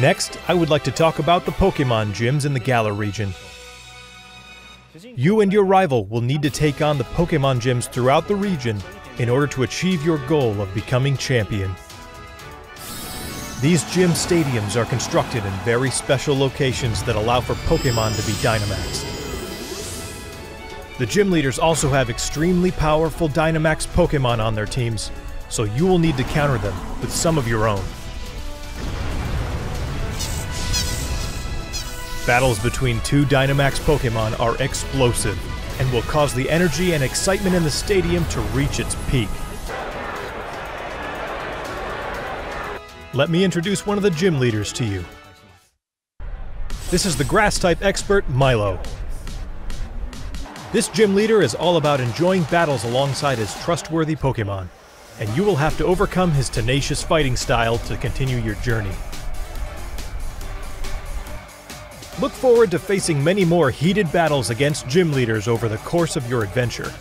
Next, I would like to talk about the Pokemon gyms in the Galar region. You and your rival will need to take on the Pokemon gyms throughout the region in order to achieve your goal of becoming champion. These gym stadiums are constructed in very special locations that allow for Pokemon to be Dynamaxed. The gym leaders also have extremely powerful Dynamax Pokemon on their teams, so you will need to counter them with some of your own. Battles between two Dynamax Pokemon are explosive and will cause the energy and excitement in the stadium to reach its peak. Let me introduce one of the gym leaders to you. This is the grass type expert, Milo. This gym leader is all about enjoying battles alongside his trustworthy Pokemon, and you will have to overcome his tenacious fighting style to continue your journey. Look forward to facing many more heated battles against gym leaders over the course of your adventure.